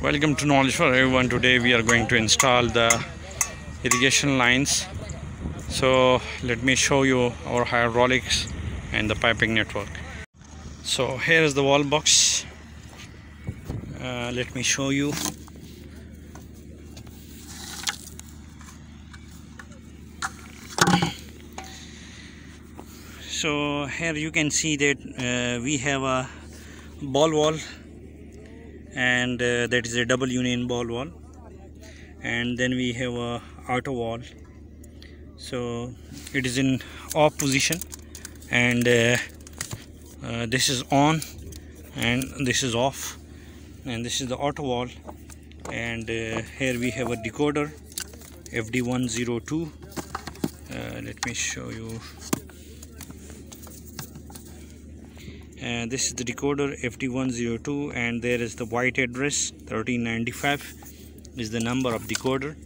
Welcome to Knowledge for Everyone. Today we are going to install the irrigation lines. So let me show you our hydraulics and the piping network. So here is the wall box. Uh, let me show you. So here you can see that uh, we have a ball valve and uh, that is a double union ball valve. And then we have a auto valve. So it is in off position. And uh, uh, this is on and this is off. And this is the auto valve. And uh, here we have a decoder FD102 uh, let me show you and this is the decoder FD102 and there is the white address 1395 is the number of decoder.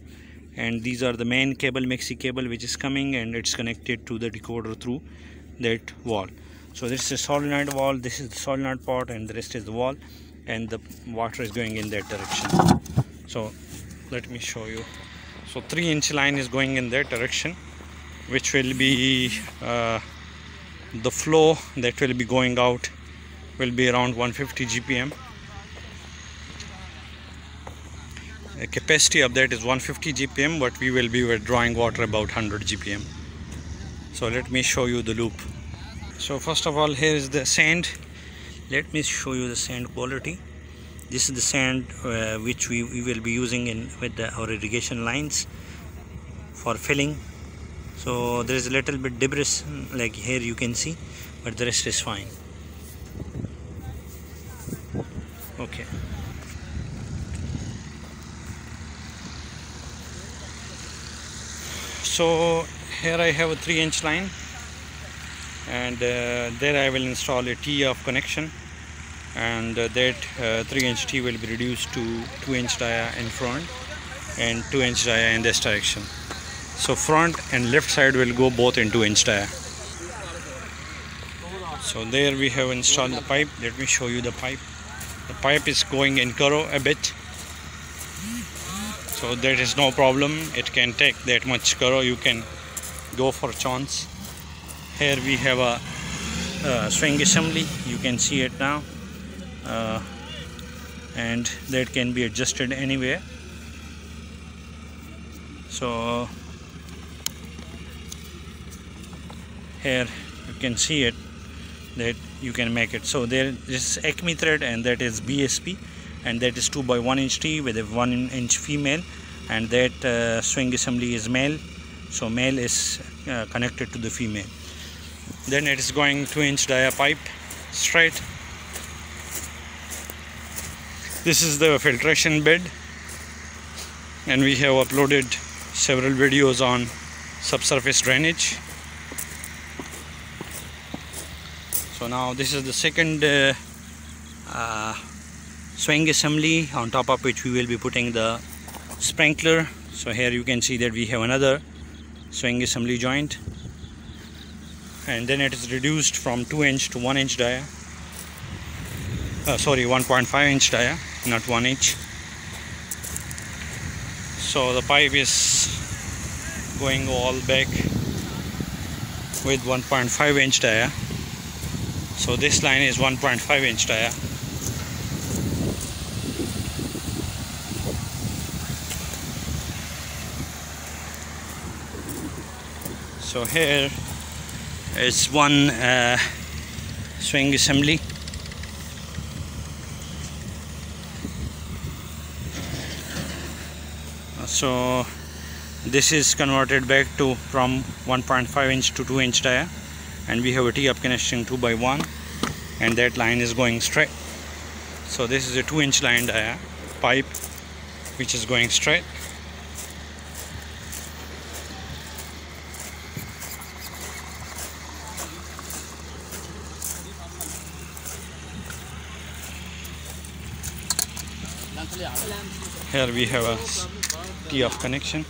And these are the main cable maxi cable which is coming and it's connected to the decoder through that wall. So this is a solenoid valve this is the solenoid part and the rest is the wall and the water is going in that direction. So let me show you. So 3 inch line is going in that direction which will be uh, the flow that will be going out will be around 150 GPM the capacity of that is 150 GPM but we will be withdrawing water about 100 GPM so let me show you the loop. So first of all here is the sand. Let me show you the sand quality. This is the sand uh, which we, we will be using in with the, our irrigation lines for filling. So there is a little bit debris like here you can see but the rest is fine okay. So here I have a 3 inch line and uh, there I will install a T of connection and uh, that uh, 3 inch T will be reduced to 2 inch dia in front and 2 inch dia in this direction. So front and left side will go both into inch dia. So there we have installed the pipe. Let me show you the pipe the pipe is going in currow a bit. So there is no problem. It can take that much currow you can go for chance. Here we have a, a swing assembly. You can see it now. Uh, and that can be adjusted anywhere. So here you can see it that you can make it. So there is acme thread and that is bsp and that is 2 by 1 inch t with a 1 inch female and that uh, swing assembly is male. So male is uh, connected to the female. Then it is going 2 inch dia pipe straight. This is the filtration bed and we have uploaded several videos on subsurface drainage so now this is the second uh, uh, swing assembly. On top of which we will be putting the sprinkler. So here you can see that we have another swing assembly joint. And then it is reduced from 2 inch to 1 inch dia uh, sorry 1.5 inch dia not 1 inch. So the pipe is going all back with 1.5 inch dia so this line is 1.5 inch tire. So here is one uh, swing assembly. So this is converted back to from 1.5 inch to 2 inch dia and we have a T-up connection 2 by 1 and that line is going straight. So this is a 2 inch line pipe which is going straight. Here we have a T-up connection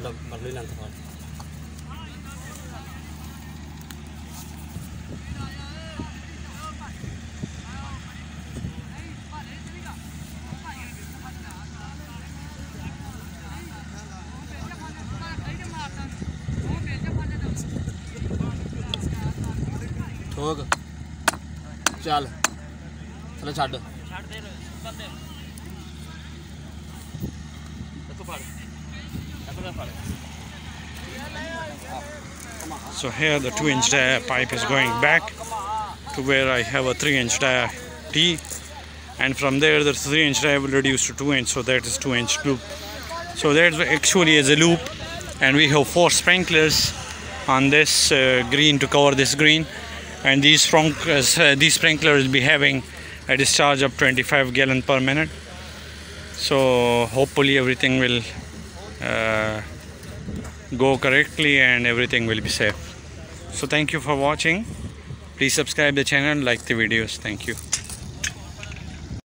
produk Merlin Antropol. ठोक चल चलो छड़ छड़ दे बंदे So here the 2 inch dia pipe is going back to where I have a 3 inch dia T and from there the 3 inch dia will reduce to 2 inch so that is 2 inch loop. So that actually is a loop and we have 4 sprinklers on this uh, green to cover this green and these, uh, these sprinklers will be having a discharge of 25 gallon per minute. So hopefully everything will uh, go correctly and everything will be safe. So thank you for watching. Please subscribe the channel like the videos. Thank you